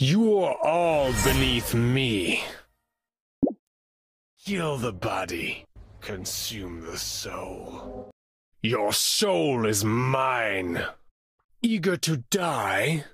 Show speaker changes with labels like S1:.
S1: You're all beneath me. Kill the body, consume the soul. Your soul is mine. Eager to die?